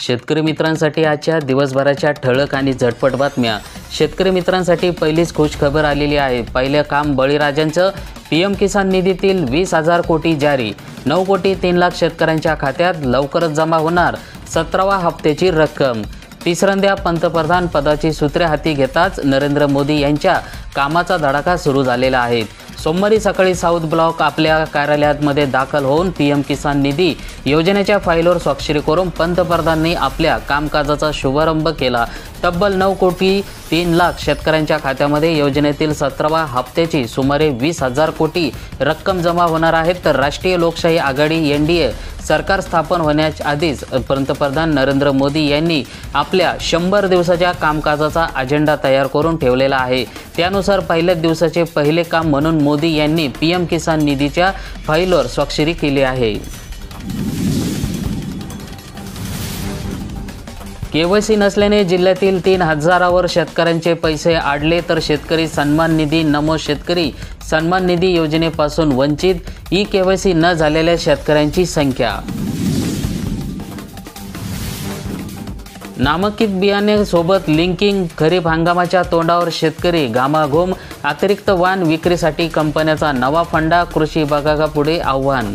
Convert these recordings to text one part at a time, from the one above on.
शेतकरी मित्रांसाठी आजच्या दिवसभराच्या ठळक आणि झटपट बातम्या. शेतकरी मित्रांसाठी पहिलीच खुश खबर आलेली आहे. पहिलं काम बळीराजांचं. पी एम किसान निधीतील वीस हजार कोटी जारी. नऊ कोटी तीन लाख शेतकऱ्यांच्या खात्यात लवकरच जमा होणार. सतरावा हप्त्याची रक्कम. तिसऱ्यांदा पंतप्रधान पदाची सूत्रे हाती घेताच नरेंद्र मोदी यांच्या कामाचा धडाका सुरू झालेला आहे. सोमवारी सकाळी साऊथ ब्लॉक आपल्या कार्यालयामध्ये दाखल होऊन पी एम किसान निधी योजनेच्या फाईलवर स्वाक्षरी करून पंतप्रधानांनी आपल्या कामकाजाचा शुभारंभ केला. तब्बल नऊ कोटी तीन लाख शेतकऱ्यांच्या खात्यामध्ये योजनेतील सतरावा हप्त्याची सुमारे वीस हजार कोटी रक्कम जमा होणार आहे. तर राष्ट्रीय लोकशाही आघाडी एन डी ए सरकार स्थापन होण्याच्या आधीच पंतप्रधान नरेंद्र मोदी यांनी आपल्या शंभर दिवसाच्या कामकाजाचा अजेंडा तयार करून ठेवलेला आहे. त्यानुसार पहिल्याच दिवसाचे पहिले काम म्हणून मोदी यांनी पी एम किसान निधीच्या फाईलवर स्वाक्षरी केली आहे. केवायसी नसल्याने जिल्ह्यातील तीन हजारावर शेतकऱ्यांचे पैसे आडले तर शेतकरी सन्मान निधी नमो शेतकरी सन्मान निधी योजनेपासून वंचित. ई केवायसी न झालेल्या शेतकऱ्यांची संख्या. नामांकित बियाणे सोबत लिंकिंग खरीप हंगामाच्या तोंडावर शेतकरी घामाघूम. अतिरिक्त वाण विक्रीसाठी कंपन्याचा नवा फंडा. कृषी विभागापुढे आव्हान.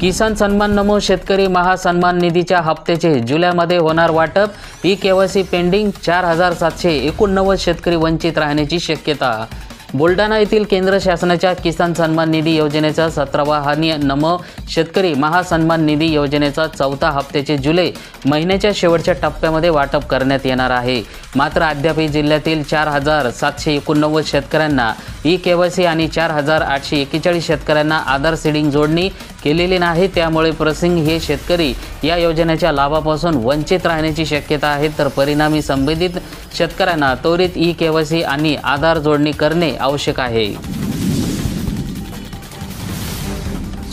किसान सन्मान नमो शेतकरी महासन्मान निधीच्या हप्त्याचे जुलैमध्ये होणार वाटप. ई केवायसी पेंडिंग चार हजार सातशे एकोणनव्वद शेतकरी वंचित राहण्याची शक्यता. बुलढाणा येथील केंद्र शासनाच्या किसान सन्मान निधी योजनेचा सतरावा आणि नमो शेतकरी महासन्मान निधी योजनेचा चौथा हप्त्याचे जुलै महिन्याच्या शेवटच्या टप्प्यामध्ये वाटप करण्यात येणार आहे. मात्र अद्यापही जिल्ह्यातील चार हजार सातशे एकोणनव्वद शेतकऱ्यांना ई केवायसी आणि चार हजार आठशे एक्केचाळीस शेतकऱ्यांना आधार सीडिंग जोडणी केलेली नाही त्यामुळे प्रसिंग हे शेतकरी या योजनेच्या लाभापासून वंचित राहण्याची शक्यता आहे. तर परिणामी संबंधित शेतकऱ्यांना त्वरित ई केवायसी आणि आधार जोडणी करणे आवश्यक आहे.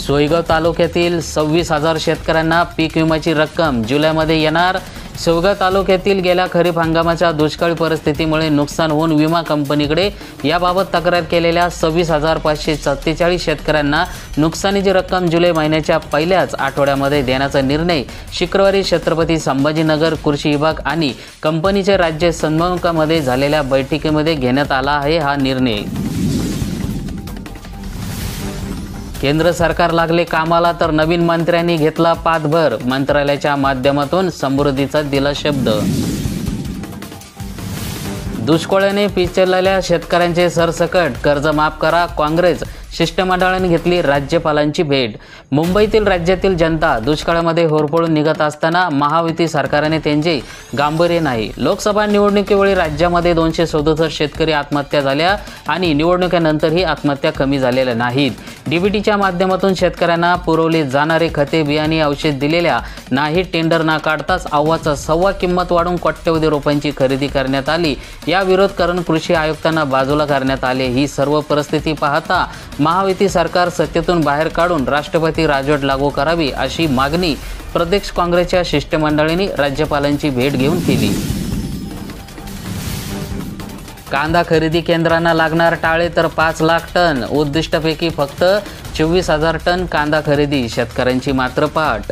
सोयगाव तालुक्यातील सव्वीस हजार शेतकऱ्यांना पीक विम्याची रक्कम जुलैमध्ये येणार. शिवगा तालुक्यातील गेल्या खरीप हंगामाच्या दुष्काळी परिस्थितीमुळे नुकसान होऊन विमा कंपनीकडे याबाबत तक्रार केलेल्या सव्वीस हजार पाचशे सत्तेचाळीस शेतकऱ्यांना नुकसानीची रक्कम जुलै महिन्याच्या पहिल्याच आठवड्यामध्ये देण्याचा निर्णय शुक्रवारी छत्रपती संभाजीनगर कृषी विभाग आणि कंपनीचे राज्य समन्वयकामध्ये झालेल्या बैठकीमध्ये घेण्यात आला आहे हा निर्णय. केंद्र सरकार लागले कामाला तर नवीन मंत्र्यांनी घेतला पाठभर. मंत्रालयाच्या माध्यमातून समृद्धीचा दिला शब्द. दुष्काळाने पिचरलेल्या शेतकऱ्यांचे सरसकट. कर्ज माफ करा काँग्रेस शिष्टमंडळाने घेतली राज्यपालांची भेट. मुंबईतील राज्यातील जनता दुष्काळामध्ये होरपळून निघत असताना महायुती सरकारने त्यांचे गांभीर्य नाही. लोकसभा निवडणुकीवेळी राज्यामध्ये दोनशे सदुसष्ट शेतकरी आत्महत्या झाल्या आणि निवडणुकीनंतरही आत्महत्या कमी झालेल्या नाहीत. डीबीटीच्या माध्यमातून शेतकऱ्यांना पुरवले जाणारे खते बियाणे औषध दिलेल्या नाही टेंडर न काढताच अव्वाचा सव्वा किंमत वाढून कोट्यवधी रुपयांची खरेदी करण्यात आली. या विरोध करून कृषी आयुक्तांना बाजूला करण्यात आले. ही सर्व परिस्थिती पाहता महायुती सरकार सत्तेतून बाहेर काढून राष्ट्रपती राजवट लागू करावी अशी मागणी प्रदेश काँग्रेसच्या शिष्टमंडळींनी राज्यपालांची भेट घेऊन केली. कांदा खरेदी केंद्रांना लागणार टाळे तर पाच लाख टन. उद्दिष्टपैकी फक्त चोवीस हजार टन कांदा खरेदी शेतकऱ्यांची मात्र पाठ.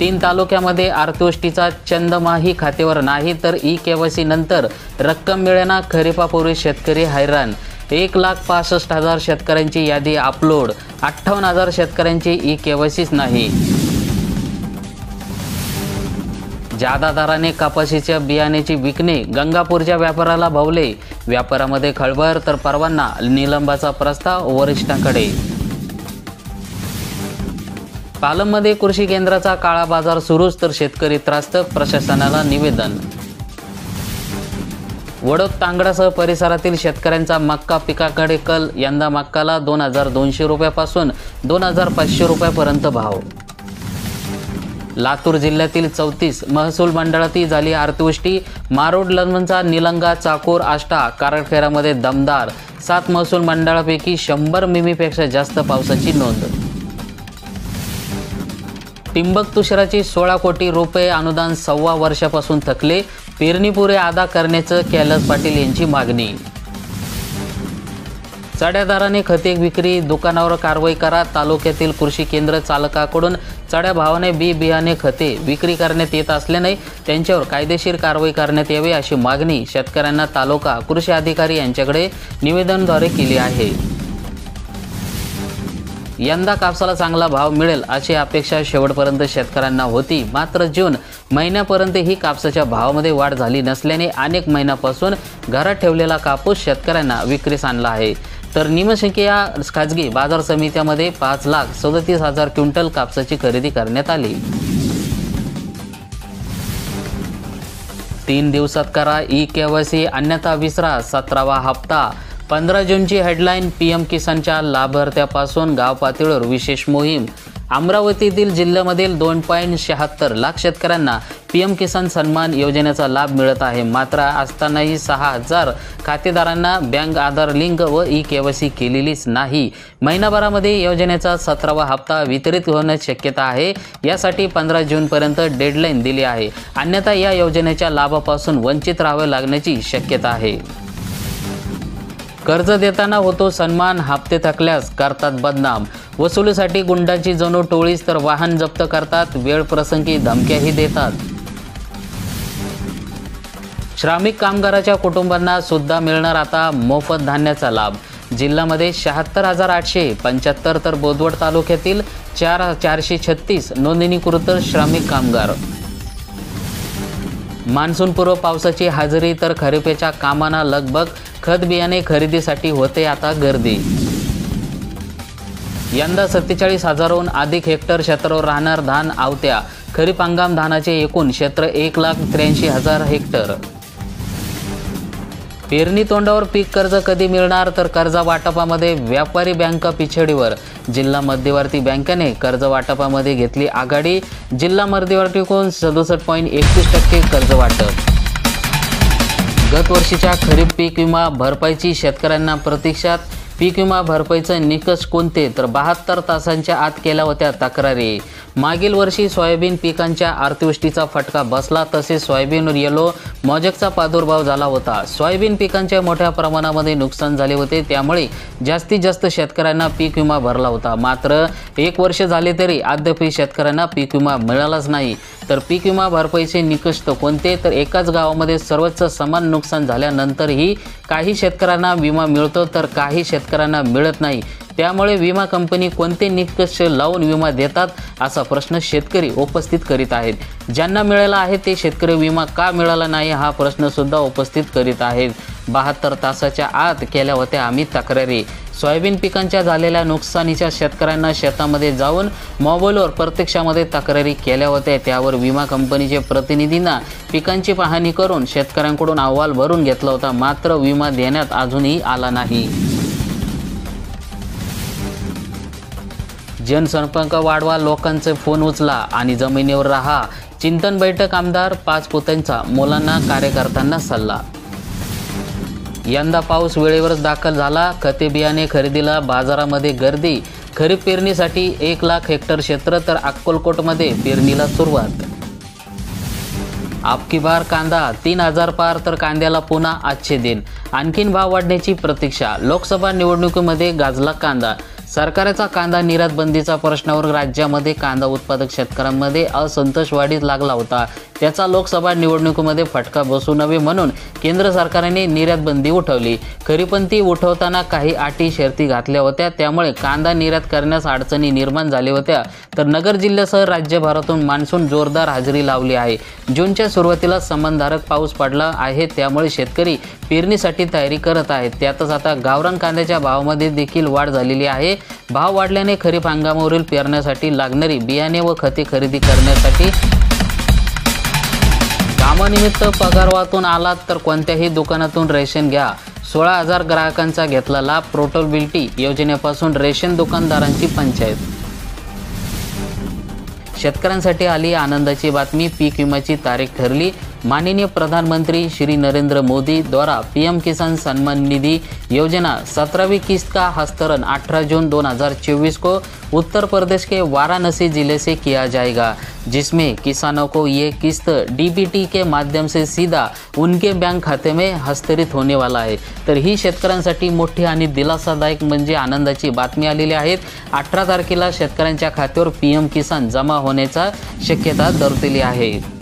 तीन तालुक्यामध्ये आरतोष्टीचा चंदमाही खातेवर नाही तर ई केवायसी नंतर रक्कम मिळेना खरीपापूर्वी शेतकरी हैराण. एक लाख पासष्ट हजार शेतकऱ्यांची यादी अपलोड. अठ्ठावन्न हजार शेतकऱ्यांची ई केवायसीच नाही. जादा दराने कपाशीच्या बियाण्याची विकणे गंगापूरच्या व्यापाराला भावले. व्यापारामध्ये खळबळ तर परवांना निलंबाचा प्रस्ताव वरिष्ठांकडे. पालममध्ये कृषी केंद्राचा काळा बाजार सुरूच तर शेतकरी त्रास्त प्रशासनाला निवेदन. वडोद तांगडासह परिसरातील शेतकऱ्यांचा मक्का पिकाकडे कल यंदा मक्काला दोन हजार दोनशे रुपयापासून दोन हजार पाचशे रुपयापर्यंत भाव. लातूर जिल्ह्यातील चौतीस महसूल मंडळातही झाली अतिवृष्टी मारोड लग्नचा निलंगा चाकूर आष्टा कारखेरामध्ये दमदार. सात महसूल मंडळापैकी शंभर मिमीपेक्षा जास्त पावसाची नोंद. टिंबक तुषाराची सोळा कोटी रुपये अनुदान सव्वा वर्षापासून थकले. पेरणीपुरे अदा करण्याचं कैलास पाटील यांची मागणी. चढ्यादाराने खते विक्री दुकानावर कारवाई करा तालुक्यातील कृषी केंद्र चालकाकडून चढ्या भावाने बी बियाणे खते विक्री करण्यात येत असल्याने त्यांच्यावर कायदेशीर कारवाई करण्यात यावी अशी मागणी शेतकऱ्यांना तालुका कृषी अधिकारी यांच्याकडे निवेदनद्वारे केली आहे. यंदा कापसाला चांगला भाव मिळेल अशी अपेक्षा शेवटपर्यंत शेतकऱ्यांना होती. मात्र जून महिन्यापर्यंत ही कापसाच्या भावामध्ये वाढ झाली नसल्याने अनेक महिन्यापासून घरात ठेवलेला कापूस शेतकऱ्यांना विक्रीस आणला आहे. तर निमशंकी या खाजगी बाजार समित्यामध्ये पाच लाख सदतीस हजार क्विंटल कापसाची खरेदी करण्यात आली. तीन दिवसात करा ई केवायसी अन्यथा विसरा सतरावा हप्ता. पंधरा जूनची हेडलाईन पी एम किसानच्या लाभार्थ्यापासून गाव पातळीवर विशेष मोहीम. अमरावतीतील जिल्ह्यामधील दोन पॉईंट शहात्तर लाख शेतकऱ्यांना पी एम किसान सन्मान योजनेचा लाभ मिळत आहे. मात्र असतानाही सहा हजार खातेदारांना बँक आधार लिंक व ई केवायसी केलेलीच नाही. महिनाभरामध्ये योजनेचा सतरावा हप्ता वितरित होण्याची शक्यता आहे. यासाठी पंधरा जूनपर्यंत डेडलाईन दिली आहे. अन्यथा या योजनेच्या लाभापासून वंचित राहावे लागण्याची शक्यता आहे. कर्ज देताना होतो सन्मान हप्ते थकल्यास करतात बदनाम. वसुलीसाठी गुंडाची जणू टोळीस तर वाहन जप्त करतात वेळ प्रसंगी धमक्याही देतात. श्रमिक कामगाराच्या कुटुंबांना सुद्धा मिळणार आता मोफत धान्याचा लाभ. जिल्ह्यामध्ये शहात्तर हजार आठशे पंच्याहत्तर तर बोदवड तालुक्यातील चार चारशे छत्तीस नोंदणीकृत श्रमिक कामगार. मान्सूनपूर्व पावसाची हजेरी तर खरीपेच्या कामांना लगबग खत बियाणे खरेदीसाठी होते आता गर्दी. यंदा सत्तेचाळीस हजारहून अधिक हेक्टर क्षेत्रावर राहणार धान आवत्या. खरीप हंगाम धानाचे एकूण क्षेत्र एक लाख त्र्याऐंशी हजार हेक्टर. पेरणी तोंडावर पीक कर्ज कधी मिळणार? तर कर्ज वाटपामध्ये व्यापारी बँका पिछडीवर. जिल्हा मध्यवर्ती बँकेने कर्ज वाटपामध्ये घेतली आघाडी. जिल्हा मध्यवर्तीकडून सदुसष्ट पॉईंट एकतीस टक्के कर्ज वाटप. गत वर्षीच्या खरीप पीक विमा भरपाईची शेतकऱ्यांना प्रतीक्षात. पीक विमा भरपाईचे निकष कोणते? तर बहात्तर तासांच्या आत केल्या होत्या तक्रारी. मागील वर्षी सोयाबीन पिकांच्या अतिवृष्टीचा फटका बसला तसेच सोयाबीनवर येलो मॉजेकचा प्रादुर्भाव झाला होता. सोयाबीन पिकांचे मोठ्या प्रमाणामध्ये नुकसान झाले होते त्यामुळे जास्तीत जास्त शेतकऱ्यांना पीक विमा भरला होता. मात्र एक वर्ष झाले तरी अद्यापही शेतकऱ्यांना पीक विमा मिळालाच नाही. तर पीक विमा भरपाईचे निकष तर कोणते? तर एकाच गावामध्ये सर्वच समान नुकसान झाल्यानंतरही काही शेतकऱ्यांना विमा मिळतो तर काही शेतकऱ्यांना मिळत नाही. त्यामुळे विमा कंपनी कोणते निकष लावून विमा देतात असा प्रश्न शेतकरी उपस्थित करीत आहेत. ज्यांना मिळाला आहे ते शेतकरी विमा का मिळाला नाही हा प्रश्नसुद्धा उपस्थित करीत आहेत. बहात्तर तासाच्या आत केल्या होत्या आम्ही तक्रारी. सोयाबीन पिकांच्या झालेल्या नुकसानीच्या शेतकऱ्यांना शेतामध्ये जाऊन मोबाईलवर प्रत्यक्षामध्ये तक्रारी केल्या होत्या. त्यावर विमा कंपनीचे प्रतिनिधींना पिकांची पाहणी करून शेतकऱ्यांकडून अहवाल भरून घेतला होता. मात्र विमा देण्यात अजूनही आला नाही. जनसंपर्क वाढवा लोकांचे फोन उचला आणि जमिनीवर राहा. चिंतन बैठक आमदार पाच पोत्यांचा मुलांना कार्यकर्त्यांना सल्ला. यंदा पाऊस वेळेवरच दाखल झाला. खते बियाणे खरेदीला बाजारामध्ये गर्दी. खरीप पेरणीसाठी एक लाख हेक्टर क्षेत्र तर अक्कलकोटमध्ये पेरणीला सुरुवात. आपकी बार कांदा तीन हजार पार तर कांद्याला पुन्हा आजचे दिन. आणखीन भाव वाढण्याची प्रतीक्षा. लोकसभा निवडणुकीमध्ये गाजला कांदा. सरकारचा कांदा निर्यात बंदीचा प्रश्नावर राज्यामध्ये कांदा उत्पादक शेतकऱ्यांमध्ये असंतोष वाढीस लागला होता. त्याचा लोकसभा निवडणुकीमध्ये फटका बसू नये म्हणून केंद्र सरकारने निर्यात बंदी उठवली. खरी पण ती उठवताना काही अटी शर्ती घातल्या होत्या. त्यामुळे कांदा निर्यात करण्यास अडचणी निर्माण झाल्या होत्या. तर नगर जिल्ह्यासह राज्यभरातून मान्सून जोरदार हजेरी लावली आहे. जूनच्या सुरुवातीला समानधारक पाऊस पडला आहे. त्यामुळे शेतकरी पेरणीसाठी तयारी करत आहेत. त्यातच आता गावरान कांद्याच्या भावामध्ये देखील वाढ झालेली आहे. भाव वाढल्याने खरीप हंगामावरील पेरण्यासाठी लागणारी बियाणे व खते खरेदी करण्यासाठी कामानिमित्त पगार वाचून आलात तर कोणत्याही दुकानातून रेशन घ्या. सोळा हजार ग्राहकांचा घेतला लाभ पोर्टेबिलिटी योजनेपासून रेशन दुकानदारांची पंचायत. शेतकऱ्यांसाठी आली आनंदाची बातमी पीक विम्याची तारीख ठरली. माननीय प्रधानमंत्री श्री नरेंद्र मोदी द्वारा पीएम किसान सन्मान निधि योजना सत्रहवीं किस्त का हस्तांतरण 18 जून 2024 को उत्तर प्रदेश के वाराणसी जिले से किया जाएगा जिसमें किसानों को ये किस्त डीबीटी के माध्यम से सीधा उनके बँक खाते में हस्तांतरित होने वाला आहे तर ही शेतकऱ्यांसाठी मोठी आणि दिलासादायक म्हणजे आनंदाची बातमी आलेली आहेत अठरा तारखेला शेतकऱ्यांच्या खात्यावर पी एम किसान जमा होण्याचा शक्यता दर्शवली आहे.